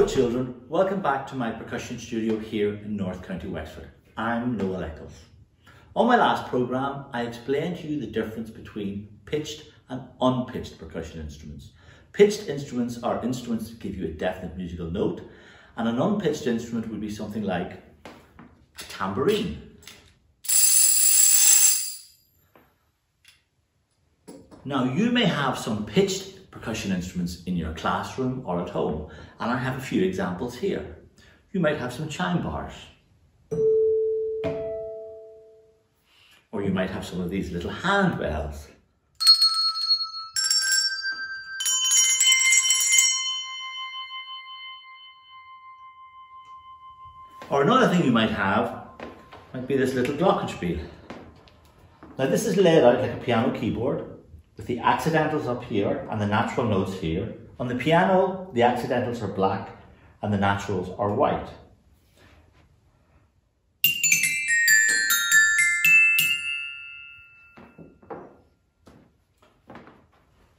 Hello children, welcome back to my percussion studio here in North County Wexford. I'm Noel Eccles. On my last programme, I explained to you the difference between pitched and unpitched percussion instruments. Pitched instruments are instruments that give you a definite musical note, and an unpitched instrument would be something like a tambourine. Now you may have some pitched percussion instruments in your classroom or at home. And I have a few examples here. You might have some chime bars. Or you might have some of these little hand bells. Or another thing you might have might be this little glockenspiel. Now this is laid out like a piano keyboard with the accidentals up here and the natural notes here. On the piano, the accidentals are black and the naturals are white.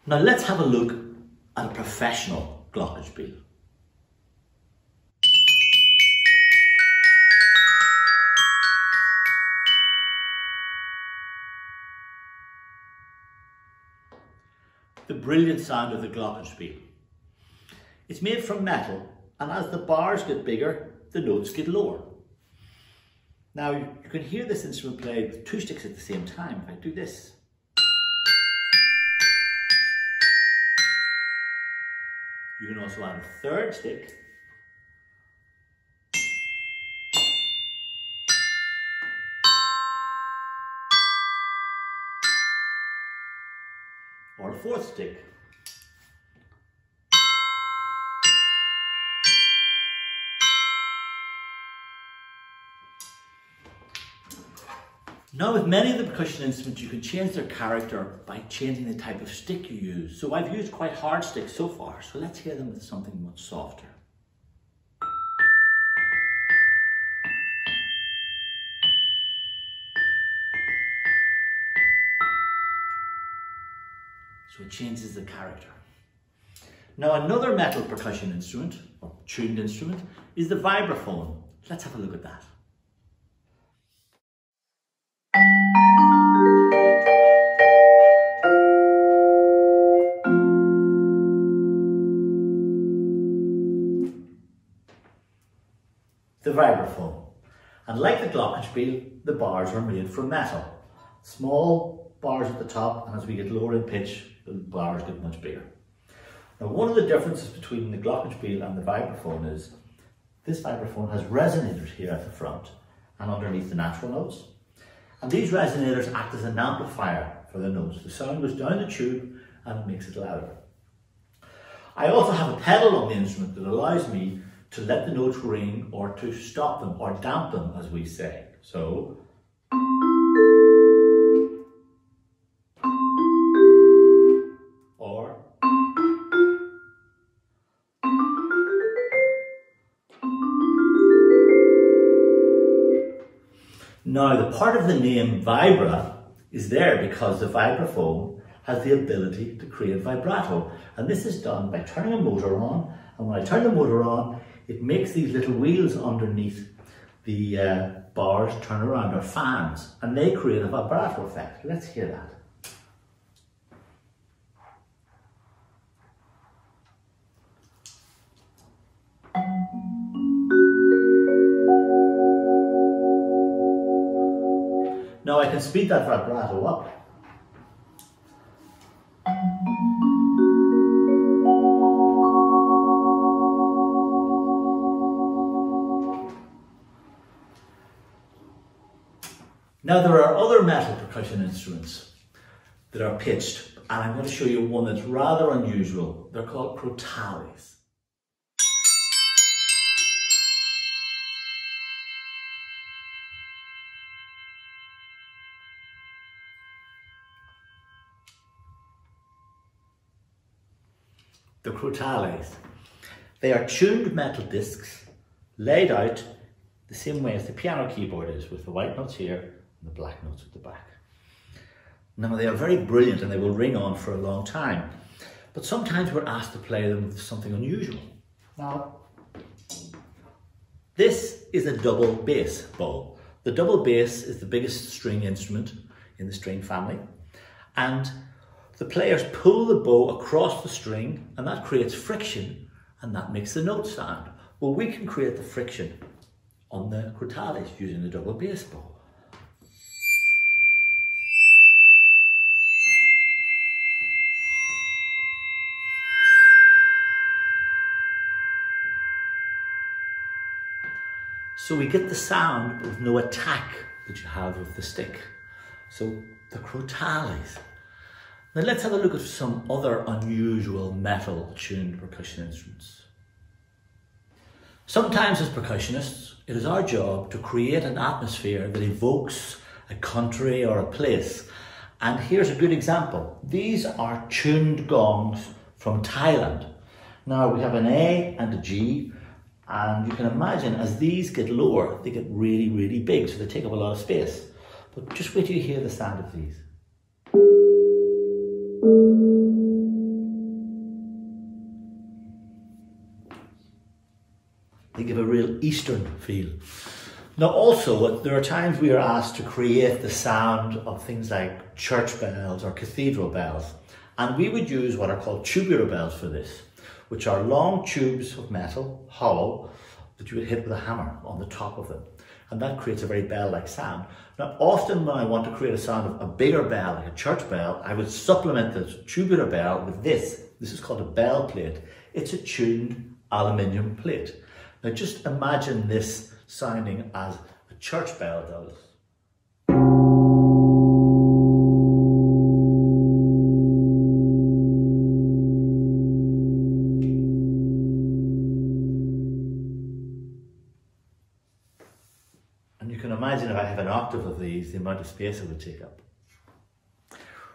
Now let's have a look at a professional glockenspiel. The brilliant sound of the glockenspiel. It's made from metal and as the bars get bigger, the notes get lower. Now you can hear this instrument played with two sticks at the same time. If I do this. You can also add a third stick fourth stick. Now with many of the percussion instruments you can change their character by changing the type of stick you use. So I've used quite hard sticks so far, so let's hear them with something much softer. So it changes the character. Now another metal percussion instrument, or tuned instrument, is the vibraphone. Let's have a look at that. The vibraphone. And like the glockenspiel, the bars are made from metal. Small bars at the top, and as we get lower in pitch, the bars get much bigger. Now, one of the differences between the glockenspiel and the vibraphone is this vibraphone has resonators here at the front and underneath the natural notes. And these resonators act as an amplifier for the notes. The sound goes down the tube and it makes it louder. I also have a pedal on the instrument that allows me to let the notes ring or to stop them or damp them as we say. So Now, the part of the name vibra is there because the vibraphone has the ability to create vibrato. And this is done by turning a motor on. And when I turn the motor on, it makes these little wheels underneath the uh, bars turn around, or fans, and they create a vibrato effect. Let's hear that. Speed that vibrato up. Now there are other metal percussion instruments that are pitched and I'm going to show you one that's rather unusual. They're called crotales. The crotales. They are tuned metal discs laid out the same way as the piano keyboard is with the white notes here and the black notes at the back. Now they are very brilliant and they will ring on for a long time, but sometimes we're asked to play them with something unusual. Now, This is a double bass bow. The double bass is the biggest string instrument in the string family. And the players pull the bow across the string and that creates friction and that makes the note sound. Well, we can create the friction on the crotales using the double bass bow. So we get the sound with no attack that you have with the stick. So the crotales. Now let's have a look at some other unusual metal tuned percussion instruments. Sometimes as percussionists, it is our job to create an atmosphere that evokes a country or a place. And here's a good example. These are tuned gongs from Thailand. Now we have an A and a G, and you can imagine as these get lower, they get really, really big, so they take up a lot of space. But just wait till you hear the sound of these. They give a real Eastern feel. Now also, there are times we are asked to create the sound of things like church bells or cathedral bells. And we would use what are called tubular bells for this, which are long tubes of metal, hollow, that you would hit with a hammer on the top of them. And that creates a very bell-like sound. Now, often when I want to create a sound of a bigger bell, like a church bell, I would supplement the tubular bell with this. This is called a bell plate. It's a tuned aluminium plate. Now just imagine this sounding as a church bell does. These, the amount of space it would take up.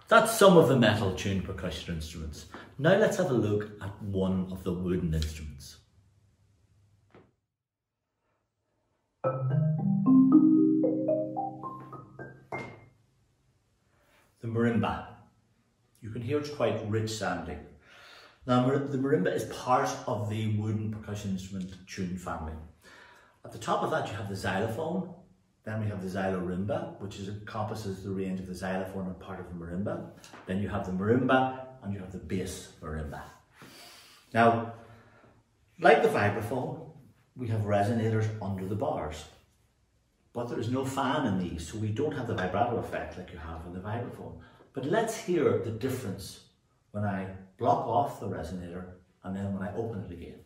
That's some of the metal tuned percussion instruments. Now let's have a look at one of the wooden instruments. The marimba. You can hear it's quite rich sounding. Now the marimba is part of the wooden percussion instrument tune family. At the top of that you have the xylophone, then we have the xylorimba, which is, encompasses the range of the xylophone and part of the marimba. Then you have the marimba and you have the bass marimba. Now, like the vibraphone, we have resonators under the bars. But there is no fan in these, so we don't have the vibrato effect like you have in the vibraphone. But let's hear the difference when I block off the resonator and then when I open it again.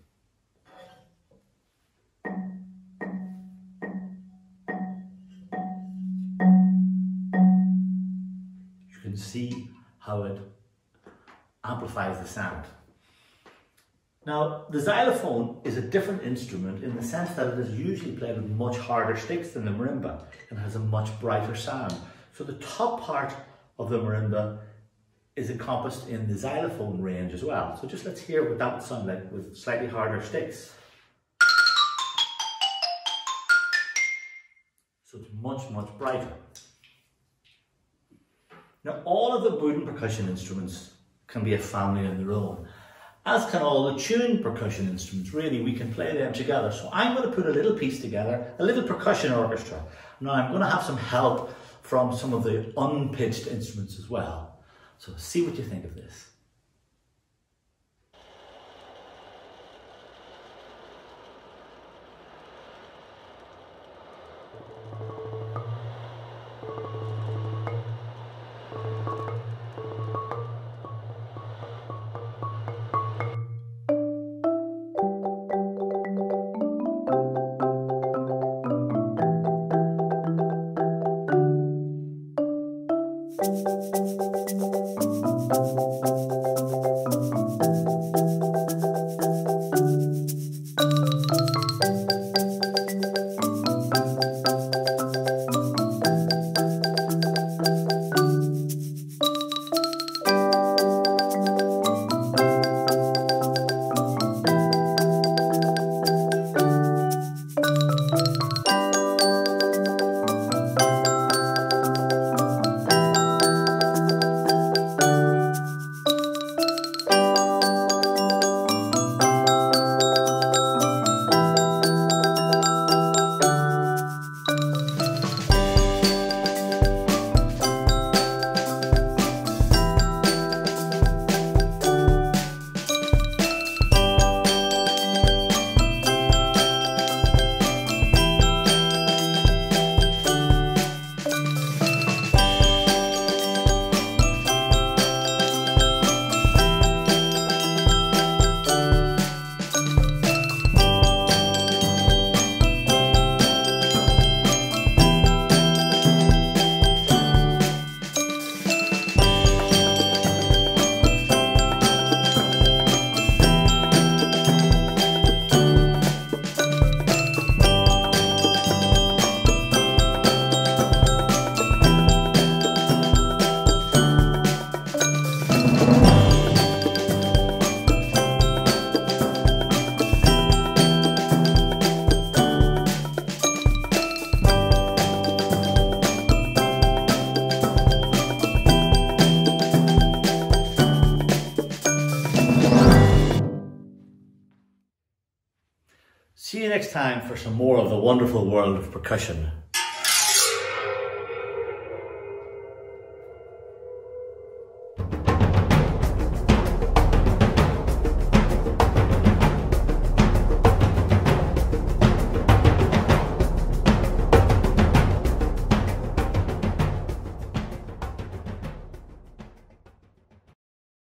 Amplifies the sound. Now, the xylophone is a different instrument in the sense that it is usually played with much harder sticks than the marimba and has a much brighter sound. So the top part of the marimba is encompassed in the xylophone range as well. So just let's hear what that would sound like with slightly harder sticks. So it's much, much brighter. Now all of the wooden percussion instruments can be a family on their own as can all the tuned percussion instruments. Really, we can play them together. So I'm going to put a little piece together, a little percussion orchestra. Now I'm going to have some help from some of the unpitched instruments as well. So see what you think of this. Next time for some more of the wonderful world of percussion.